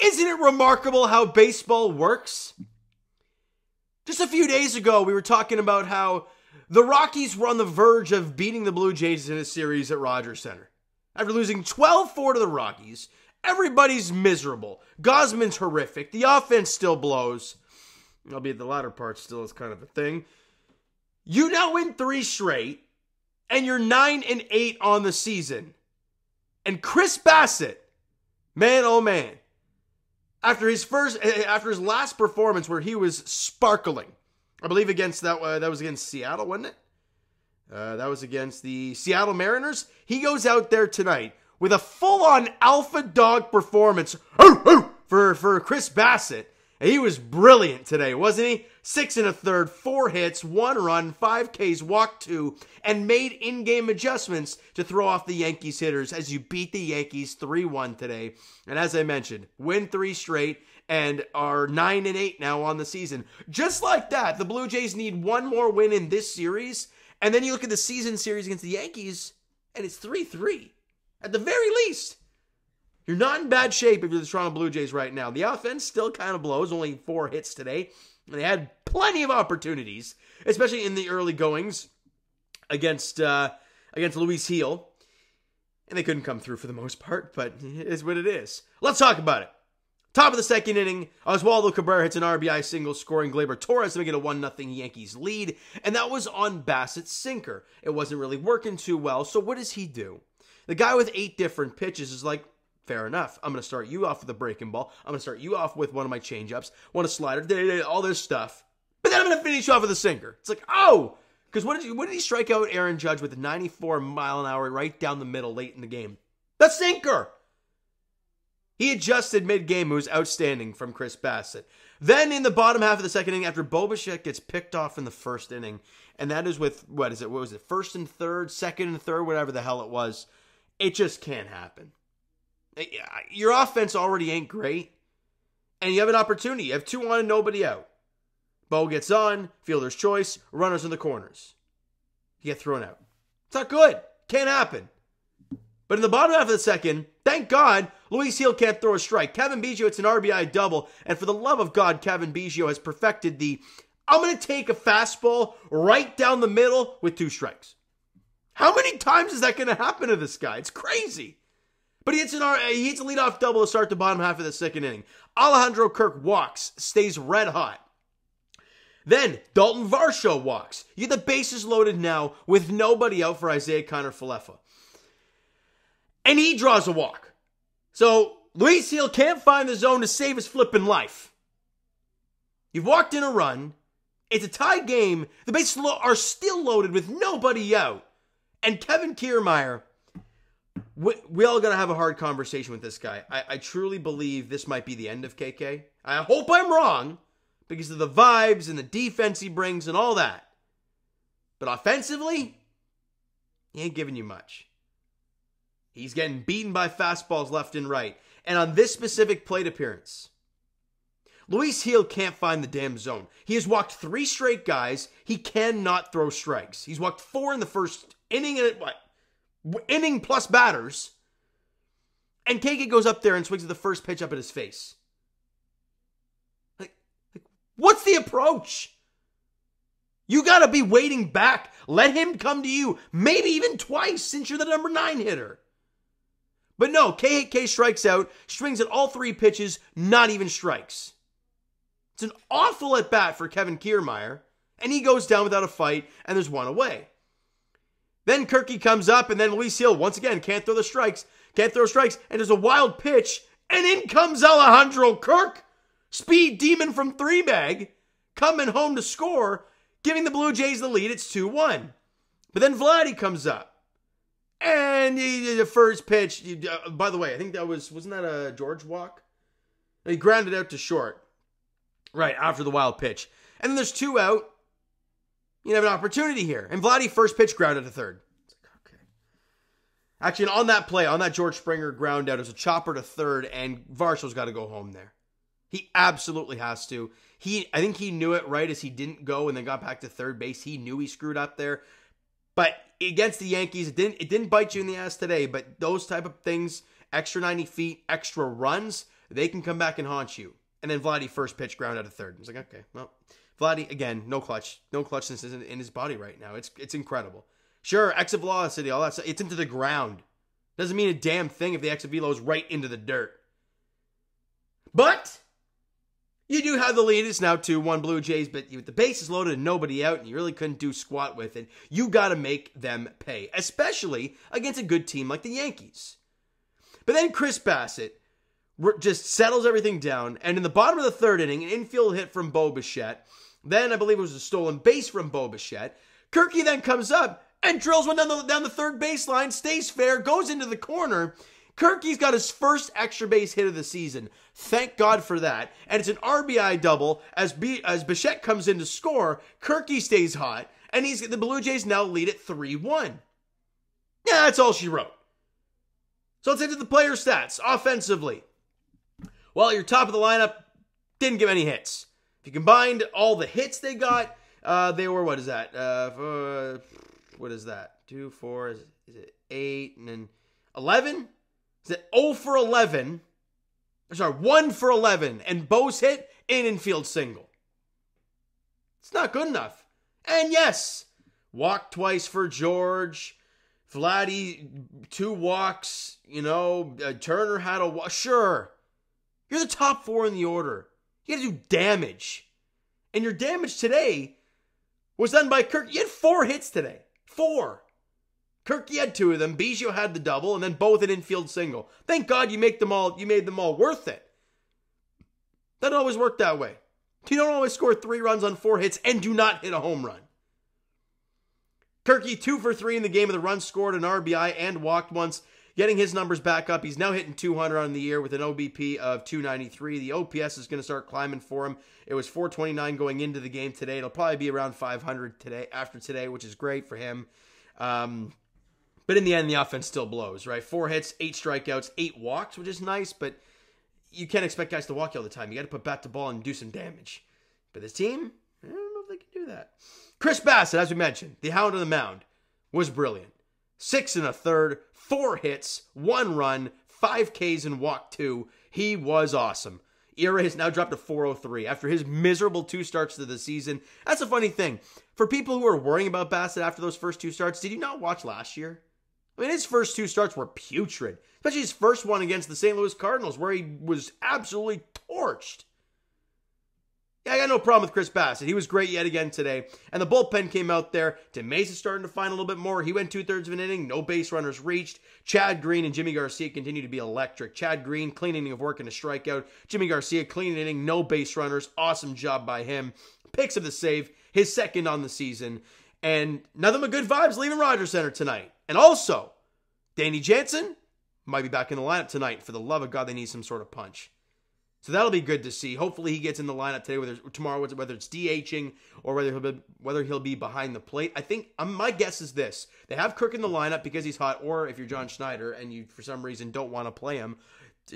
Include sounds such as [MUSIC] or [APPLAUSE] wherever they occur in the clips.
Isn't it remarkable how baseball works? Just a few days ago, we were talking about how the Rockies were on the verge of beating the Blue Jays in a series at Rogers Center. After losing 12 4 to the Rockies, everybody's miserable. Gausman's horrific. The offense still blows, albeit the latter part still is kind of a thing. You now win three straight, and you're 9 and 8 on the season. And Chris Bassitt, man oh man, after his first eh, after his last performance where he was sparkling. I believe against that uh, that was against seattle wasn't it? Uh, that was against the seattle mariners. He goes out there tonight with a full-on alpha dog performance for for chris bassitt he was brilliant today, wasn't he? Six and a third, four hits, one run, five Ks, walked two, and made in game adjustments to throw off the Yankees hitters as you beat the Yankees 3 1 today. And as I mentioned, win three straight and are 9 and 8 now on the season. Just like that, the Blue Jays need one more win in this series. And then you look at the season series against the Yankees, and it's 3 3 at the very least. You're not in bad shape if you're the Toronto Blue Jays right now. The offense still kind of blows, only four hits today. And they had plenty of opportunities, especially in the early goings against uh, against Luis Gil. And they couldn't come through for the most part, but it is what it is. Let's talk about it. Top of the second inning, Oswaldo Cabrera hits an RBI single, scoring Gleyber Torres to make it a 1 0 Yankees lead, and that was on Bassitt's sinker. It wasn't really working too well, so what does he do? The guy with eight different pitches is like, Fair enough. I'm going to start you off with a breaking ball. I'm going to start you off with one of my changeups, one a slider, all this stuff. But then I'm going to finish off with a sinker. It's like, oh, because what did what did he strike out Aaron Judge with a 94 mile an hour right down the middle late in the game? The sinker. He adjusted mid game. It was outstanding from Chris Bassitt. Then in the bottom half of the second inning, after Bo Bichette gets picked off in the first inning, and that is with what is it? What was it? First and third, second and third, whatever the hell it was. It just can't happen. Your offense already ain't great, and you have an opportunity. You have two on and nobody out. Bo gets on, fielder's choice, runners in the corners. You get thrown out. It's not good. Can't happen. But in the bottom half of the second, thank God, Luis Gil can't throw a strike. Cavan Biggio, it's an RBI double. And for the love of God, Cavan Biggio has perfected the I'm going to take a fastball right down the middle with two strikes. How many times is that going to happen to this guy? It's crazy. But he hits an he hits a leadoff double to start the bottom half of the second inning. Alejandro Kirk walks, stays red hot. Then Dalton Varsho walks. You get the bases loaded now with nobody out for Isaiah Kiner-Falefa. And he draws a walk. So Luis Gil can't find the zone to save his flipping life. You've walked in a run. It's a tied game. The bases are still loaded with nobody out. And Kevin Kiermaier we, we all got to have a hard conversation with this guy. I, I truly believe this might be the end of KK. I hope I'm wrong because of the vibes and the defense he brings and all that. But offensively, he ain't giving you much. He's getting beaten by fastballs left and right. And on this specific plate appearance, Luis Gil can't find the damn zone. He has walked three straight guys. He cannot throw strikes. He's walked four in the first inning and what inning plus batters. And KK goes up there and swings at the first pitch up at his face. Like, like what's the approach? You got to be waiting back. Let him come to you, maybe even twice since you're the number nine hitter. But no, KK strikes out, swings at all three pitches, not even strikes. It's an awful at bat for Kevin Kiermaier, and he goes down without a fight, and there's one away. Then Kirky comes up, and then Luis Gil once again can't throw the strikes, can't throw strikes, and there's a wild pitch, and in comes Alejandro Kirk, speed demon from three bag, coming home to score, giving the Blue Jays the lead. It's 2 1. But then Vladdy comes up. And he, the first pitch, uh, by the way, I think that was, wasn't that a George walk? He grounded out to short. Right, after the wild pitch. And then there's two out you have an opportunity here. And Vladdy first pitch grounded to third. okay. Actually, on that play, on that George Springer ground out, it was a chopper to third, and Varsho's got to go home there. He absolutely has to. He, I think he knew it right as he didn't go and then got back to third base. He knew he screwed up there. But against the Yankees, it didn't it didn't bite you in the ass today. But those type of things, extra 90 feet, extra runs, they can come back and haunt you. And then Vladdy first pitch ground out of third. It's like, okay, well, Vladdy again, no clutch, no clutchness in, in his body right now. It's it's incredible. Sure, exit velocity, all that stuff. It's into the ground. Doesn't mean a damn thing if the exit velo is right into the dirt. But you do have the lead. It's now 2 1 Blue Jays, but the bases loaded and nobody out, and you really couldn't do squat with it, you got to make them pay, especially against a good team like the Yankees. But then Chris Bassitt just settles everything down, and in the bottom of the third inning, an infield hit from Bo Bichette. Then I believe it was a stolen base from Bo Bichette. Kirky then comes up and drills one down the, down the third baseline, stays fair, goes into the corner, Kirky's got his first extra base hit of the season. Thank God for that. And it's an RBI double as B, as Bichette comes in to score. Kirky stays hot, and he's the Blue Jays now lead at 3-1. Yeah, that's all she wrote. So let's into the player stats offensively. Well, your top of the lineup didn't give any hits. If you combined all the hits they got, uh, they were what is that? Uh, uh, what is that? Two, four, is, is it eight, and then eleven? Is it 0 for 11? Sorry, 1 for 11. And Bo's hit an infield single. It's not good enough. And yes, walk twice for George. Vladdy, two walks. You know, uh, Turner had a walk. Sure. You're the top four in the order. You got to do damage. And your damage today was done by Kirk. You had four hits today. Four. Kirky had two of them. Biggio had the double, and then both an infield single. Thank God you make them all. You made them all worth it. That always worked that way. You don't always score three runs on four hits and do not hit a home run. Kirky two for three in the game of the run scored, an RBI, and walked once, getting his numbers back up. He's now hitting 200 on the year with an OBP of 293. The OPS is going to start climbing for him. It was 429 going into the game today. It'll probably be around 500 today after today, which is great for him. Um, but in the end, the offense still blows, right? Four hits, eight strikeouts, eight walks, which is nice, but you can't expect guys to walk all the time. You got to put bat to ball and do some damage. But this team, I don't know if they can do that. Chris Bassitt, as we mentioned, the hound on the mound, was brilliant. Six and a third, four hits, one run, five Ks and walk two. He was awesome. ERA has now dropped to 403 after his miserable two starts to the season. That's a funny thing. For people who are worrying about Bassitt after those first two starts, did you not watch last year? I mean, his first two starts were putrid, especially his first one against the St. Louis Cardinals, where he was absolutely torched. Yeah, I got no problem with Chris Bassitt. He was great yet again today. And the bullpen came out there. Tim is starting to find a little bit more. He went two thirds of an inning, no base runners reached. Chad Green and Yimi Garcia continue to be electric. Chad Green, clean inning of work and a strikeout. Yimi Garcia, clean inning, no base runners. Awesome job by him. Picks of the save, his second on the season. And nothing but good vibes leaving Rogers Center tonight. And also, Danny Jansen might be back in the lineup tonight. For the love of God, they need some sort of punch. So that'll be good to see. Hopefully, he gets in the lineup today, whether tomorrow, whether it's DHing or whether he'll be whether he'll be behind the plate. I think um, my guess is this: they have Kirk in the lineup because he's hot, or if you're John Schneider and you for some reason don't want to play him,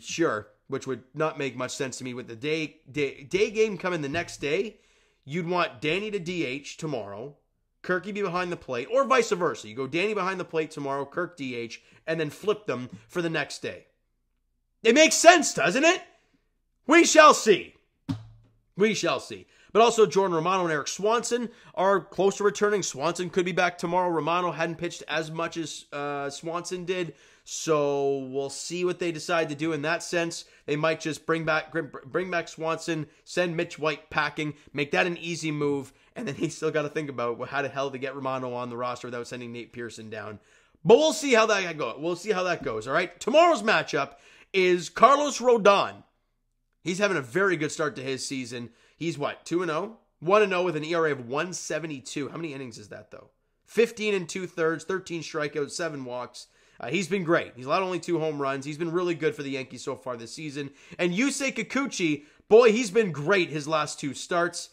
sure, which would not make much sense to me. With the day day day game coming the next day, you'd want Danny to DH tomorrow, Kirky be behind the plate, or vice versa. You go Danny behind the plate tomorrow, Kirk DH, and then flip them for the next day. It makes sense, doesn't it? We shall see. We shall see. But also, Jordan Romano and Eric Swanson are close to returning. Swanson could be back tomorrow. Romano hadn't pitched as much as uh, Swanson did. So we'll see what they decide to do in that sense. They might just bring back bring back Swanson, send Mitch White packing, make that an easy move, and then [LAUGHS] he's still got to think about how the hell to get Romano on the roster without sending Nate Pearson down. But we'll see how that goes. We'll see how that goes. All right. Tomorrow's matchup is Carlos Rodon. He's having a very good start to his season. He's what two and zero, oh? one and zero oh with an ERA of one seventy two. How many innings is that though? Fifteen and two thirds, thirteen strikeouts, seven walks. Uh, he's been great. He's allowed only two home runs. He's been really good for the Yankees so far this season. And Yusei Kikuchi, boy, he's been great his last two starts.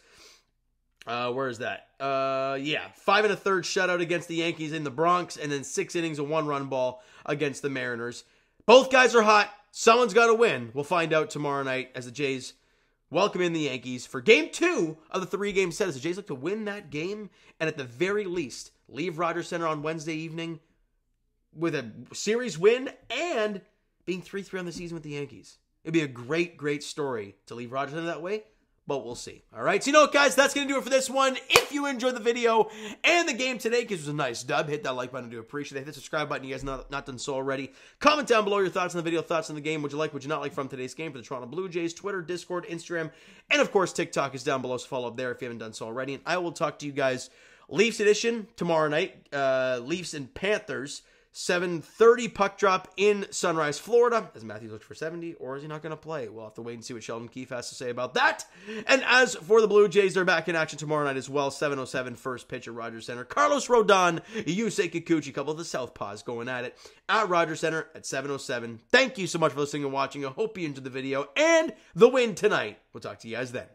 Uh, where is that? Uh, yeah, five and a third shutout against the Yankees in the Bronx, and then six innings of one run ball against the Mariners. Both guys are hot. Someone's got to win. We'll find out tomorrow night as the Jays welcome in the Yankees for game two of the three game set. As the Jays look to win that game, and at the very least, leave Rogers Center on Wednesday evening with a series win and being 3 3 on the season with the Yankees. It'd be a great, great story to leave Rogers Center that way but we'll see. All right. So, you know what, guys? That's going to do it for this one. If you enjoyed the video and the game today, because it was a nice dub, hit that like button. I do appreciate it. Hit the subscribe button. If you guys not, not done so already. Comment down below your thoughts on the video, thoughts on the game. Would you like, would you not like from today's game for the Toronto Blue Jays? Twitter, Discord, Instagram, and of course, TikTok is down below. So, follow up there if you haven't done so already. And I will talk to you guys Leafs edition tomorrow night. Uh, Leafs and Panthers. 7:30 puck drop in Sunrise, Florida. As Matthews looks for 70, or is he not going to play? We'll have to wait and see what Sheldon Keefe has to say about that. And as for the Blue Jays, they're back in action tomorrow night as well. 7:07 first pitch at Rogers Center. Carlos Rodon, Yusei Kikuchi, couple of the Southpaws going at it at Rogers Center at 7:07. Thank you so much for listening and watching. I hope you enjoyed the video and the win tonight. We'll talk to you guys then.